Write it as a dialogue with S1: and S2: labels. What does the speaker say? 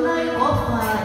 S1: tương lai của hòa